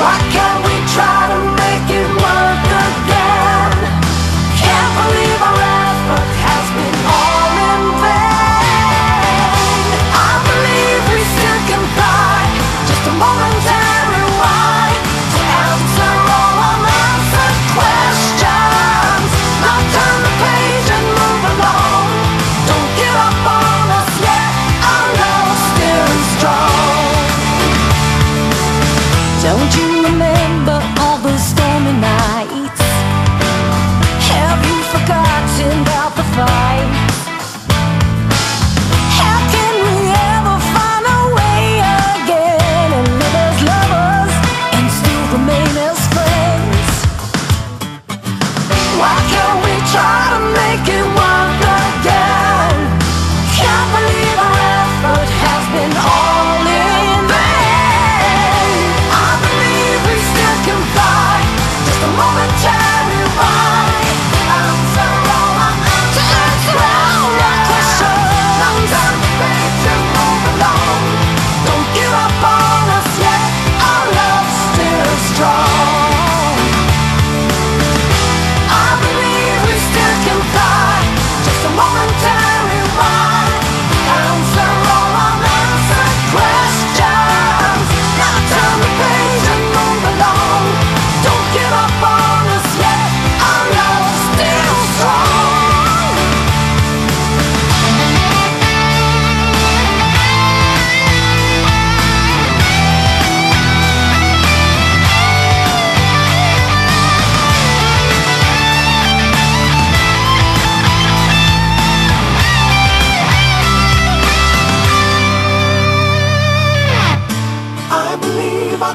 Why can't we?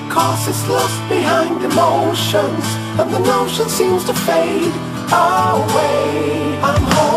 cause it's lost behind emotions And the notion seems to fade away. I'm home.